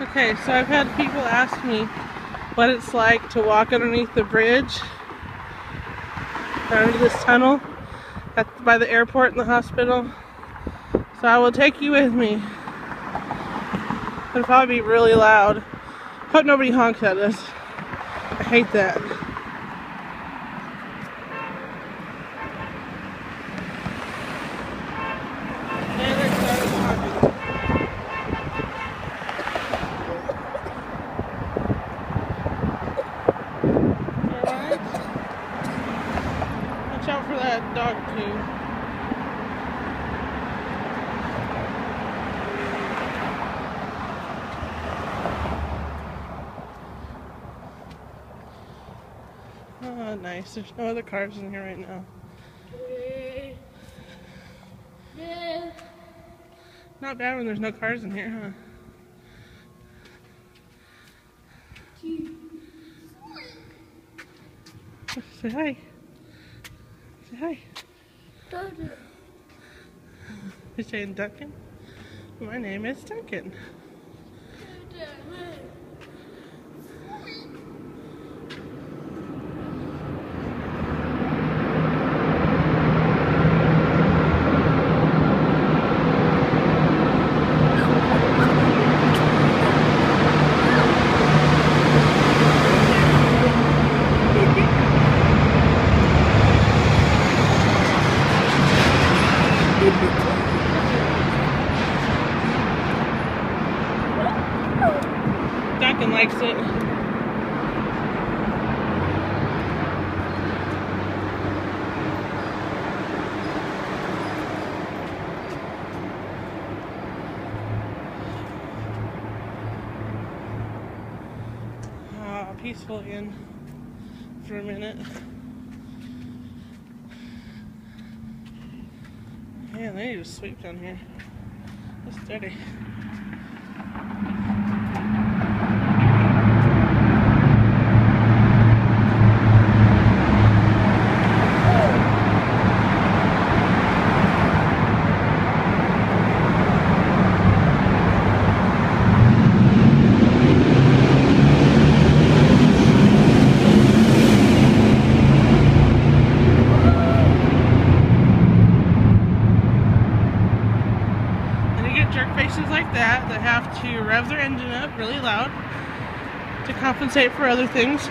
Okay, so I've had people ask me what it's like to walk underneath the bridge under this tunnel at, by the airport and the hospital. So I will take you with me. It'll probably be really loud. Hope nobody honks at us. I hate that. And they started honking. Alright. Watch out for that dog too. Oh, nice. There's no other cars in here right now. Not bad when there's no cars in here, huh? Say hi. Say hi. You're saying Duncan? My name is Duncan. Duncan likes it. Ah, peaceful in for a minute. Man, they need to sweep down here. It's dirty. And you get jerk faces like that that have to rev their engine up really loud to compensate for other things.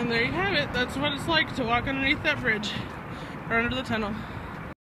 And there you have it. That's what it's like to walk underneath that bridge or under the tunnel.